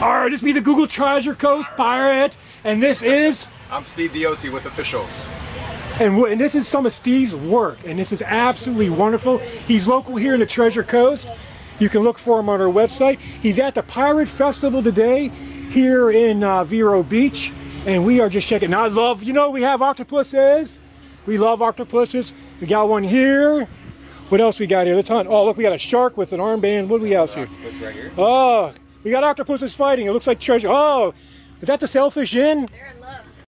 Alright, this be the Google Treasure Coast Pirate, and this is, I'm Steve Diosi with Officials. and, and this is some of Steve's work, and this is absolutely wonderful. He's local here in the Treasure Coast. You can look for him on our website. He's at the Pirate Festival today here in uh, Vero Beach, and we are just checking. Now, I love, you know, we have octopuses. We love octopuses. We got one here. What else we got here? Let's hunt. Oh, look, we got a shark with an armband. What do we else here? Octopus right here. Oh, we got octopuses fighting. It looks like treasure. Oh, is that the sailfish inn? They're in